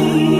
you.